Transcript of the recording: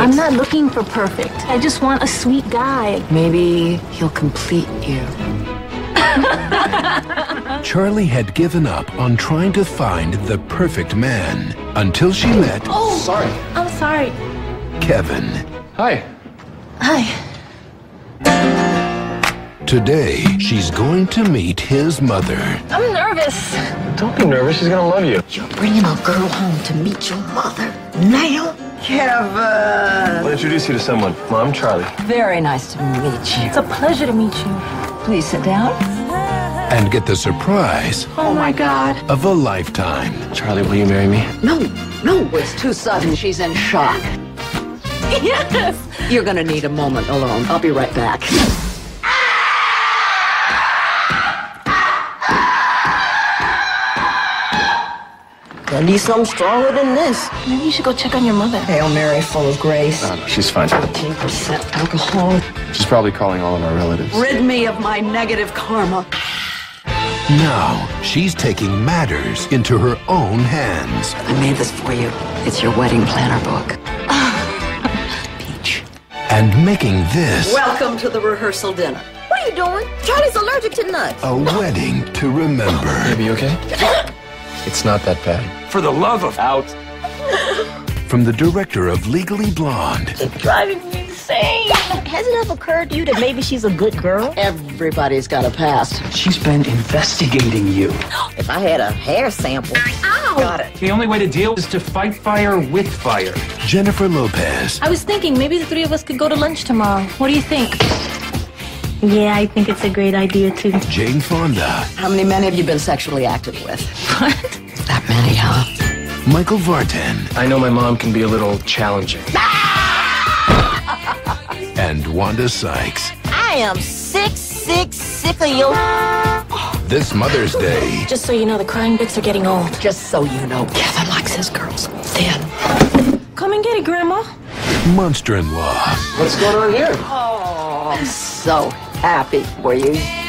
I'm not looking for perfect. I just want a sweet guy. Maybe he'll complete you. Charlie had given up on trying to find the perfect man until she met Oh, Sorry. I'm sorry. Kevin. Hi. Hi. Today, she's going to meet his mother. I'm nervous. Don't be nervous. She's gonna love you. You're bringing a girl home to meet your mother now? Kevin! I'll uh, introduce you to someone. Mom, I'm Charlie. Very nice to meet you. It's a pleasure to meet you. Please sit down. and get the surprise Oh my God. of a lifetime. Charlie, will you marry me? No, no, it's too sudden. She's in shock. Yes. You're gonna need a moment alone. I'll be right back. I need something stronger than this. Maybe you should go check on your mother. Hail Mary, full of grace. No, no, she's fine. 10% alcohol. She's probably calling all of our relatives. Rid me of my negative karma. Now, she's taking matters into her own hands. I made this for you. It's your wedding planner book. Peach. and making this Welcome to the rehearsal dinner. What are you doing? Charlie's allergic to nuts. a wedding to remember. Baby, you okay? it's not that bad. For the love of out. From the director of Legally Blonde It's Driving me insane. Has it ever occurred to you that maybe she's a good girl? Everybody's got a past. She's been investigating you. If I had a hair sample. Ow! Got it. The only way to deal is to fight fire with fire. Jennifer Lopez, I was thinking maybe the three of us could go to lunch tomorrow. What do you think? Yeah, I think it's a great idea too. Jane Fonda, How many men have you been sexually active with? What? That many, huh? Michael Vartan, I know my mom can be a little challenging. and Wanda Sykes. I am sick, sick, sick of you. This Mother's Day, Just so you know, the crying bits are getting old. Just so you know, Kevin likes his girls thin. Come and get it, Grandma. Monster in Law, What's going on here? Oh, I'm so happy for you.